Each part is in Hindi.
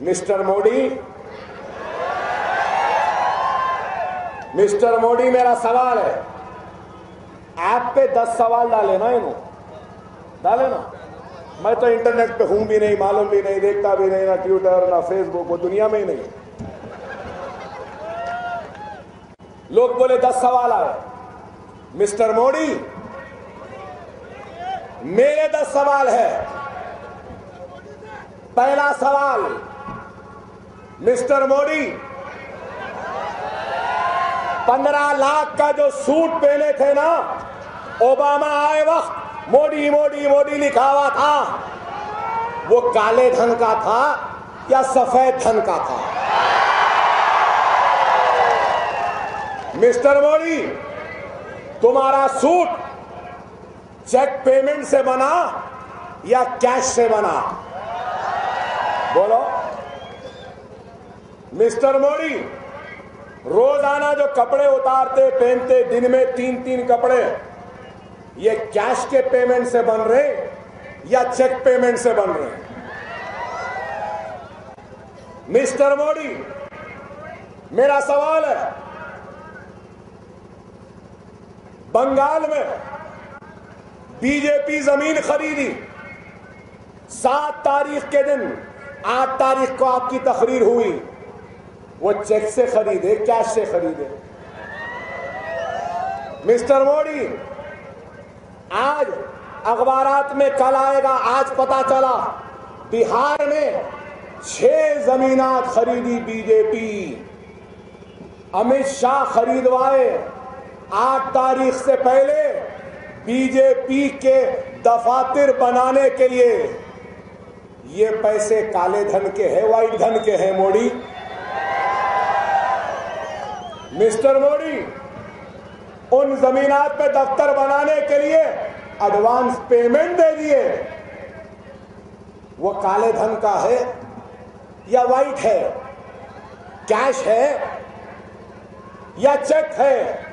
मिस्टर मोदी। मिस्टर मोदी, मेरा सवाल है। ऐप पे दस सवाल डाले ना इन्हों? डाले ना? मैं तो इंटरनेट पे हूँ भी नहीं, मालूम भी नहीं, देखता भी नहीं, ना ट्विटर, ना फेसबुक, वो दुनिया में ही नहीं। लोग बोले दस सवाल आए। मिस्टर मोदी, मेरे दस सवाल है। पहला सवाल मिस्टर मोदी, पंद्रह लाख का जो सूट पहने थे ना, ओबामा आए वक्त मोदी मोदी मोदी लिखा हुआ था, वो काले धन का था या सफ़ेद धन का था? मिस्टर मोदी, तुम्हारा सूट चेक पेमेंट से बना या कैश से बना? बोलो। मिस्टर मोदी, रोज़ाना जो कपड़े उतारते, पहनते, दिन में तीन तीन कपड़े, ये कैश के पेमेंट से बन रहे या चेक पेमेंट से बन रहे? मिस्टर मोदी, मेरा सवाल है, बंगाल में बीजेपी ज़मीन खरीदी, सात तारीख के दिन आठ तारीख को आपकी तकरीर हुई। वो चेक से खरीदे कैश से खरीदे? मिस्टर मोदी, आज अखबारात में कल आएगा, आज पता चला, बिहार में छह जमीनात खरीदी बीजेपी। अमित शाह खरीदवाए, आठ तारीख से पहले बीजेपी के दफातर बनाने के लिए। ये पैसे काले धन के हैं व्हाइट धन के हैं, मोदी। मिस्टर मोदी, उन जमीनात पे दफ्तर बनाने के लिए एडवांस पेमेंट दे दिए। वो काले धन का है या व्हाइट है? कैश है या चेक है?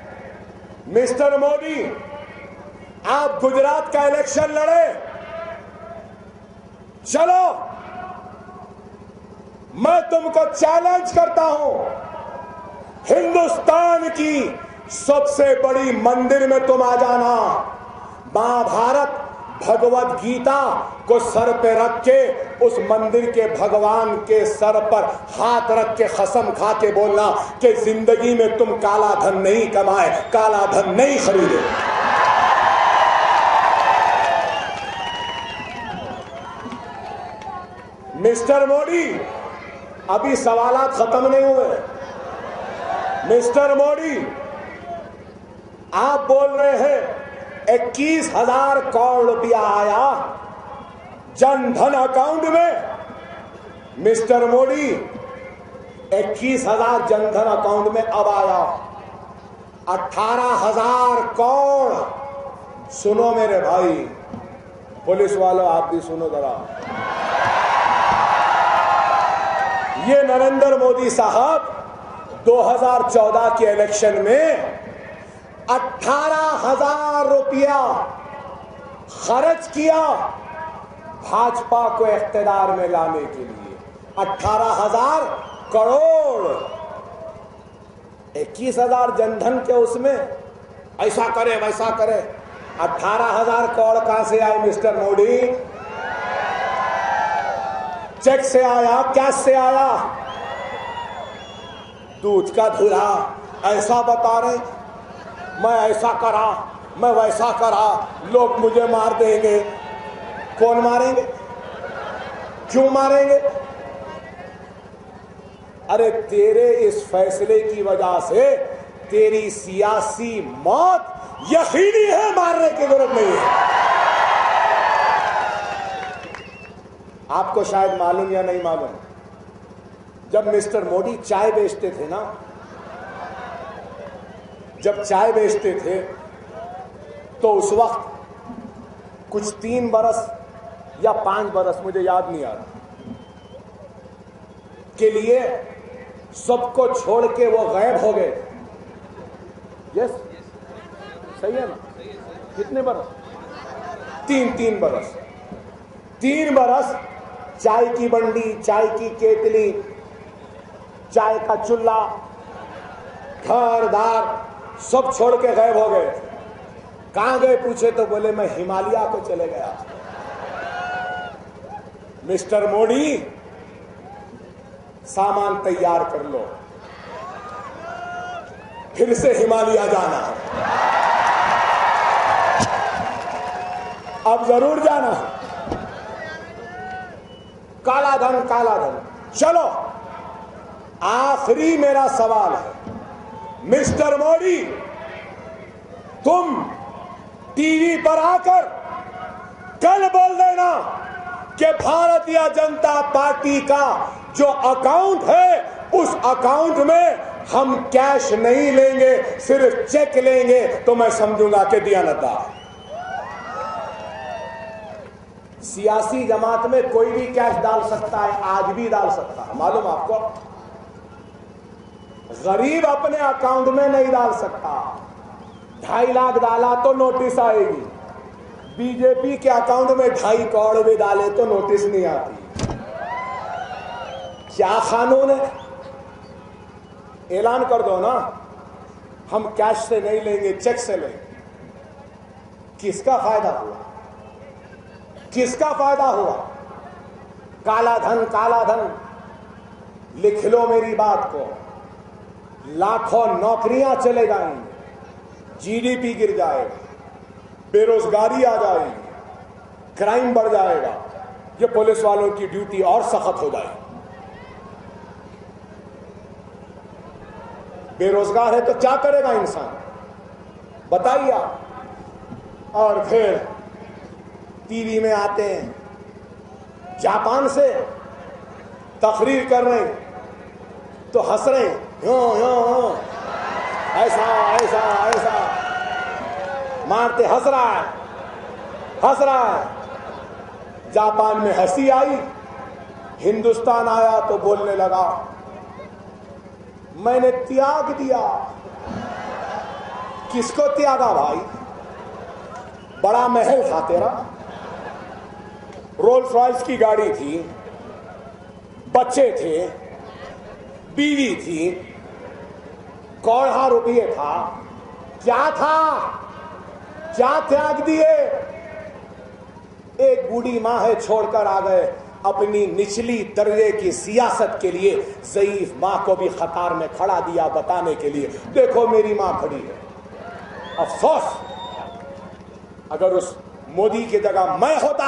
मिस्टर मोदी, आप गुजरात का इलेक्शन लड़े। चलो, मैं तुमको चैलेंज करता हूँ। हिंदुस्तान की सबसे बड़ी मंदिर में तुम आ जाना। महाभारत भगवत गीता को सर पे रख के उस मंदिर के भगवान के सर पर हाथ रख के खसम खा के बोलना कि ज़िंदगी में तुम काला धन नहीं कमाए, काला धन नहीं खरीदे। मिस्टर मोदी, अभी सवालात खत्म नहीं हुए। मिस्टर मोदी, आप बोल रहे हैं, इक्कीस हज़ार करोड़ रुपया आया जन धन अकाउंट में। मिस्टर मोदी, इक्कीस हज़ार जन धन अकाउंट में अब आया। अठारह हज़ार करोड़। सुनो मेरे भाई, पुलिस वालों, आप भी सुनो जरा। ये नरेंद्र मोदी साहब 2014 के इलेक्शन में अठारह हज़ार रुपया खर्च किया भाजपा को इख्तदार में लाने के लिए। अठारह हज़ार करोड़। इक्कीस हज़ार जनधन के उसमें। ऐसा करे, वैसा करे। अठारह हज़ार करोड़ कहाँ से आए, मिस्टर मोदी? चेक से आया, कैश से आया? दूध का धुला। ऐसा बता रहे, मैं ऐसा करा, मैं वैसा करा, लोग मुझे मार देंगे। कौन मारेंगे? क्यों मारेंगे? अरे तेरे इस फैसले की वजह से तेरी सियासी मौत यकीनी है मारने की ज़रूरत नहीं है। आपको शायद मालूम या नहीं मालूम जब मिस्टर मोदी चाय बेचते थे ना, जब चाय बेचते थे तो उस वक्त कुछ तीन बरस या पाँच बरस, मुझे याद नहीं आ रहा, के लिए सबको छोड़ के वो गायब हो गए। यस सही है ना? कितने बरस? तीन तीन बरस। तीन बरस चाय की बंडी, चाय की केतली चाय का चूल्हा, घर, दार, सब छोड़ के गायब हो गए। कहाँ गए पूछे तो बोले, मैं हिमालय को चले गया। मिस्टर मोदी, सामान तैयार कर लो। फिर से हिमालय जाना अब ज़रूर जाना काला धन काला धन। चलो। आखिरी मेरा सवाल है। मिस्टर मोदी, तुम टीवी पर आकर कल बोल देना कि भारतीय जनता पार्टी का जो अकाउंट है, उस अकाउंट में हम कैश नहीं लेंगे, सिर्फ़ चेक लेंगे। तो मैं समझूँगा कि दियानतदार सियासी जमात में कोई भी कैश डाल सकता है, आज भी डाल सकता है। मालूम आपको? गरीब अपने अकाउंट में नहीं डाल सकता। ढाई लाख डाला तो नोटिस आएगी। बीजेपी के अकाउंट में ढाई करोड़ भी डाले तो नोटिस नहीं आती। क्या कानून है? ऐलान कर दो ना। हम कैश से नहीं लेंगे, चेक से लेंगे। किसका फ़ायदा हुआ? किसका फ़ायदा हुआ? काला धन काला धन। लिख लो मेरी बात को। लाखों नौकरियाँ चले जाएँगी जीडीपी गिर जाएगा, बेरोजगारी आ जाएगी क्राइम बढ़ जाएगा, ये पुलिस वालों की ड्यूटी और सख्त हो जाएगी। बेरोजगार है तो क्या करेगा इंसान? बताइए आप। और फिर टीवी में आते हैं, जापान से तकरीर कर रहे तो हंस रहे हैं यो यो ऐसा ऐसा ऐसा। मारते हंस रहा है। हंस रहा है। जापान में हँसी आई। हिंदुस्तान आया तो बोलने लगा, मैंने त्याग दिया। किसको त्यागा भाई? बड़ा महल था तेरा। रोल्स रॉयस की गाड़ी थी, बच्चे थे, बीवी थी कौड़ा रुपये था क्या था क्या त्याग दिए एक बूढ़ी माँ है छोड़कर आ गए अपनी निचली दर्जे की सियासत के लिए, जयीफ माँ को भी खतार में खड़ा दिया बताने के लिए। देखो मेरी माँ खड़ी है। अफसोस, अगर उस मोदी की जगह मैं होता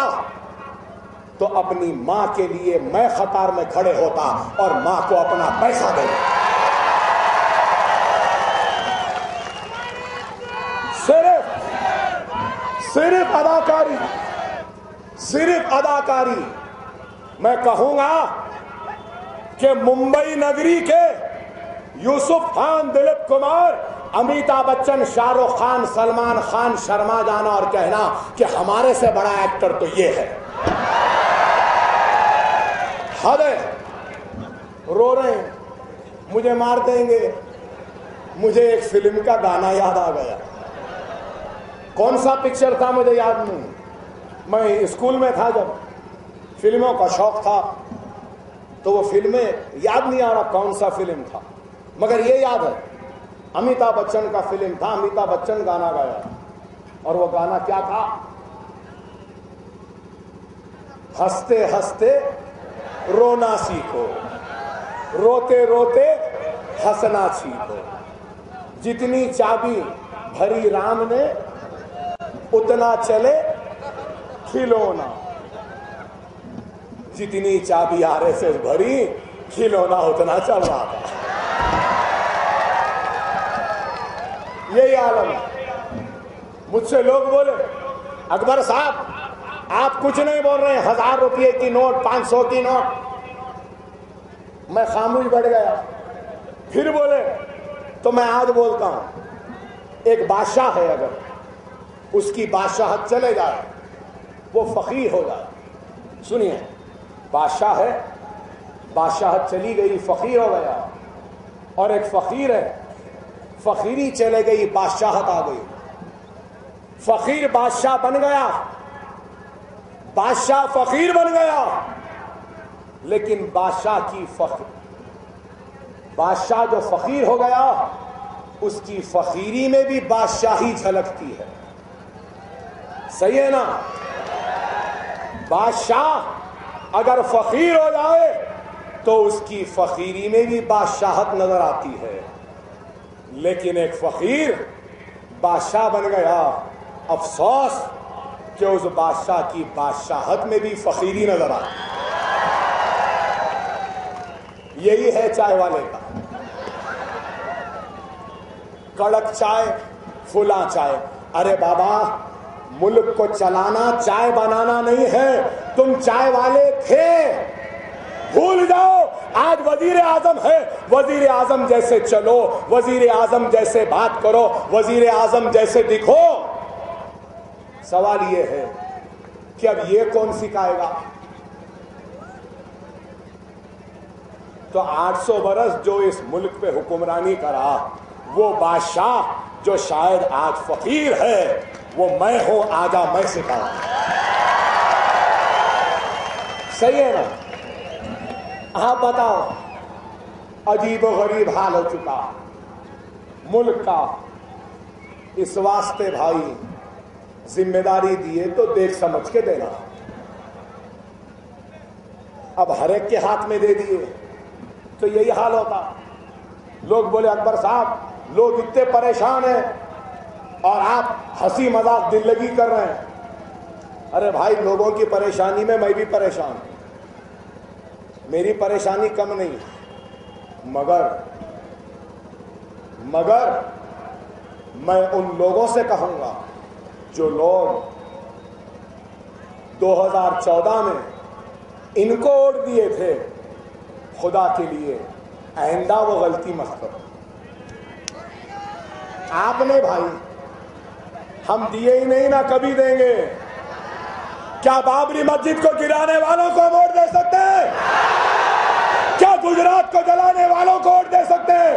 तो अपनी माँ के लिए मैं खतार में खड़े होता और माँ को अपना पैसा देता। सिर्फ़ अदाकारी। सिर्फ़ अदाकारी। मैं कहूँगा कि मुंबई नगरी के यूसुफ खान, दिलीप कुमार, अमिताभ बच्चन, शाहरुख खान, सलमान खान, शर्मा जाना और कहना कि हमारे से बड़ा एक्टर तो ये है। हद रो रहे हैं। मुझे मार देंगे। मुझे एक फ़िल्म का गाना याद आ गया। कौन सा पिक्चर था मुझे याद नहीं। मैं स्कूल में था जब। फ़िल्मों का शौक था। तो वो फ़िल्में याद नहीं आ रहा कौन सा फ़िल्म था। मगर ये याद है, अमिताभ बच्चन का फ़िल्म था। अमिताभ बच्चन गाना गाया। और वो गाना क्या था? हँसते हँसते रोना सीखो। रोते रोते हंसना सीखो। जितनी चाबी भरी राम ने उतना चले, खिलौना। जितनी चाबी आर एस एस भरी, खिलौना उतना चल रहा था यही आलम। मुझसे लोग बोले, अकबर साहब, आप कुछ नहीं बोल रहे, हज़ार रुपये की नोट, पाँच सौ की नोट। मैं खामोश बैठ गया। फिर बोले तो मैं आज बोलता हूँ, एक बादशाह है अगर उसकी बादशाहत चले जाए, वो फकीर हो जाए। सुनिए, बादशाह है, बादशाहत चली गई, फकीर हो गया। और एक फकीर है, फकीरी चले गई, बादशाहत आ गई। फकीर बादशाह बन गया। बादशाह फकीर बन गया। लेकिन बादशाह की फख्र बादशाह जो फकीर हो गया, उसकी फकीरी में भी बादशाही झलकती है। सही है ना बादशाह अगर फकीर हो जाए तो उसकी फकीरी में भी बादशाहत नज़र आती है। लेकिन एक फकीर बादशाह बन गया। अफसोस कि उस बादशाह की बादशाहत में भी फकीरी नज़र आती यही है चाय वाले का। कड़क चाय, फुला चाय। अरे बाबा मुल्क को चलाना, चाय बनाना नहीं है। तुम चाय वाले थे। भूल जाओ, आज वज़ीर आज़म है। वज़ीर आज़म जैसे चलो, वज़ीर आज़म जैसे बात करो, वज़ीर आज़म जैसे दिखो। सवाल यह है कि अब ये कौन सिखाएगा? तो 800 बरस जो इस मुल्क पे हुक्मरानी करा, वो बादशाह जो शायद आज फकीर है। वो मैं हूँ, आजा मैं सिखाऊं। सही है ना? आप बताओ अजीब गरीब हाल हो चुका। मुल्क का इस वास्ते भाई ज़िम्मेदारी दिए तो देख समझ के देना। अब हर एक के हाथ में दे दिए तो यही हाल होता। लोग बोले, अकबर साहब, लोग इतने परेशान हैं और आप हँसी मज़ाक दिल लगी कर रहे हैं। अरे भाई, लोगों की परेशानी में मैं भी परेशान। मेरी परेशानी कम नहीं, मगर मगर मैं उन लोगों से कहूँगा जो लोग 2014 में इनको वोट दिए थे, खुदा के लिए आइंदा वो गलती मत करो। आपने भाई हम दिए ही नहीं ना कभी देंगे। क्या बाबरी मस्जिद को गिराने वालों को वोट दे सकते हैं? क्या गुजरात को जलाने वालों को वोट दे सकते हैं?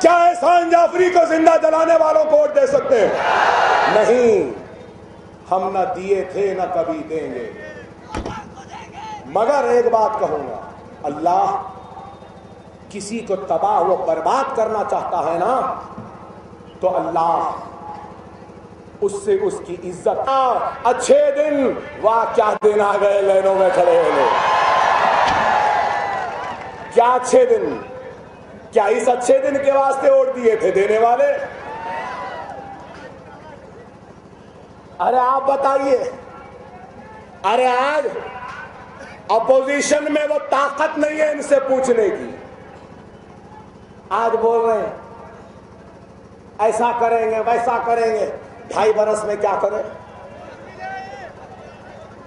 क्या एहसान जाफरी को ज़िंदा जलाने वालों को वोट दे सकते हैं? नहीं, हम ना दिए थे, ना कभी देंगे। मगर एक बात कहूँगा, अल्लाह किसी को तबाह व बर्बाद करना चाहता है ना तो अल्लाह उससे उसकी इज़्ज़त। अच्छे दिन, वाह, क्या दिन आ गए लाइनों में खड़े हैं लोग। क्या अच्छे दिन? क्या इस अच्छे दिन के वास्ते वोट दिए थे देने वाले? अरे, आप बताइए। अरे, आज अपोजिशन में वो ताकत नहीं है इनसे पूछने की। आज बोल रहे हैं, ऐसा करेंगे, वैसा करेंगे। ढाई बरस में क्या करें?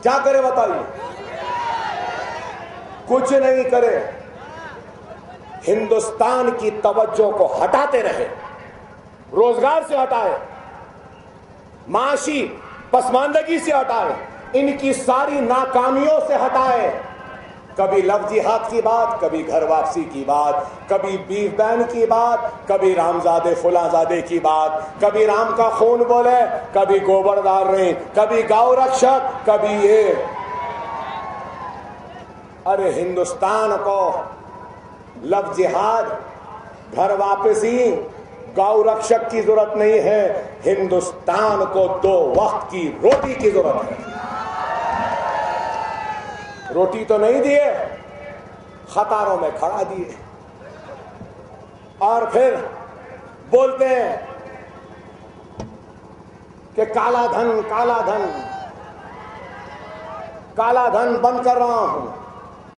क्या करे बताइए? कुछ नहीं करे। हिंदुस्तान की तवज्जो को हटाते रहे। रोज़गार से हटाए। माशी पसमानदगी से हटाए। इनकी सारी नाकामियों से हटाए। कभी लव जिहाद की बात, कभी घर वापसी की बात, कभी बीफ बैन की बात, कभी रामजादे फुलाजादे की बात, कभी राम का खून बोले, कभी गोबरदार रहे, कभी गौ रक्षक, कभी ये। अरे हिंदुस्तान को लव जिहाद, घर वापसी गौ रक्षक की ज़रूरत नहीं है, हिंदुस्तान को दो वक्त की रोटी की ज़रूरत है। रोटी तो नहीं दिए, खतारों में खड़ा दिए। और फिर बोलते हैं कि काला धन काला धन काला धन बंद कर रहा हूँ।